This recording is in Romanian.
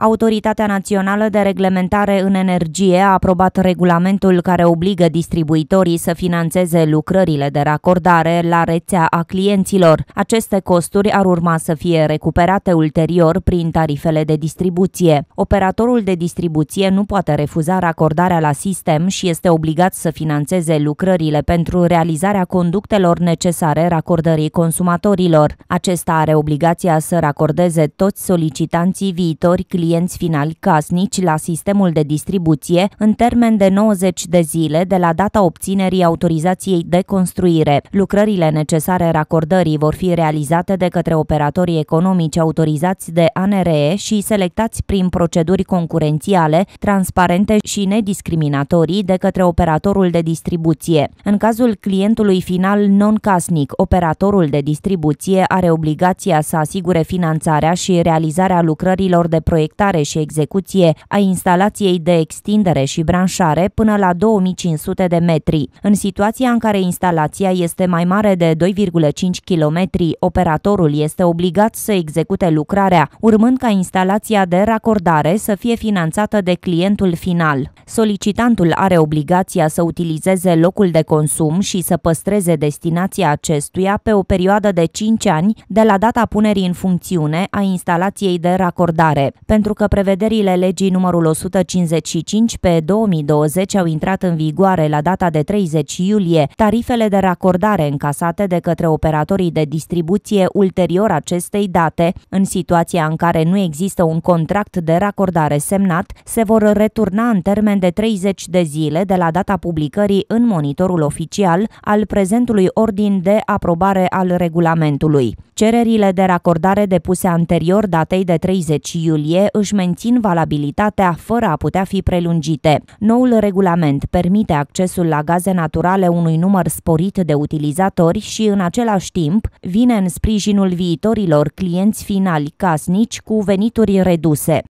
Autoritatea Națională de Reglementare în Energie a aprobat regulamentul care obligă distribuitorii să financeze lucrările de racordare la rețea a clienților. Aceste costuri ar urma să fie recuperate ulterior prin tarifele de distribuție. Operatorul de distribuție nu poate refuza racordarea la sistem și este obligat să financeze lucrările pentru realizarea conductelor necesare racordării consumatorilor. Acesta are obligația să racordeze toți solicitanții viitori clienți finali casnici la sistemul de distribuție în termen de 90 de zile de la data obținerii autorizației de construire. Lucrările necesare racordării vor fi realizate de către operatorii economici autorizați de ANRE și selectați prin proceduri concurențiale, transparente și nediscriminatorii de către operatorul de distribuție. În cazul clientului final non-casnic, operatorul de distribuție are obligația să asigure finanțarea și realizarea lucrărilor de proiectare și execuție a instalației de extindere și branșare până la 2500 de metri. În situația în care instalația este mai mare de 2,5 km, operatorul este obligat să execute lucrarea, urmând ca instalația de racordare să fie finanțată de clientul final. Solicitantul are obligația să utilizeze locul de consum și să păstreze destinația acestuia pe o perioadă de 5 ani de la data punerii în funcțiune a instalației de racordare. Pentru că prevederile legii numărul 155 pe 2020 au intrat în vigoare la data de 30 iulie, tarifele de racordare încasate de către operatorii de distribuție ulterior acestei date, în situația în care nu există un contract de racordare semnat, se vor returna în termen de 30 de zile de la data publicării în monitorul oficial al prezentului ordin de aprobare al regulamentului. Cererile de racordare depuse anterior datei de 30 iulie își mențin valabilitatea fără a putea fi prelungite. Noul regulament permite accesul la gaze naturale unui număr sporit de utilizatori și în același timp vine în sprijinul viitorilor clienți finali casnici cu venituri reduse.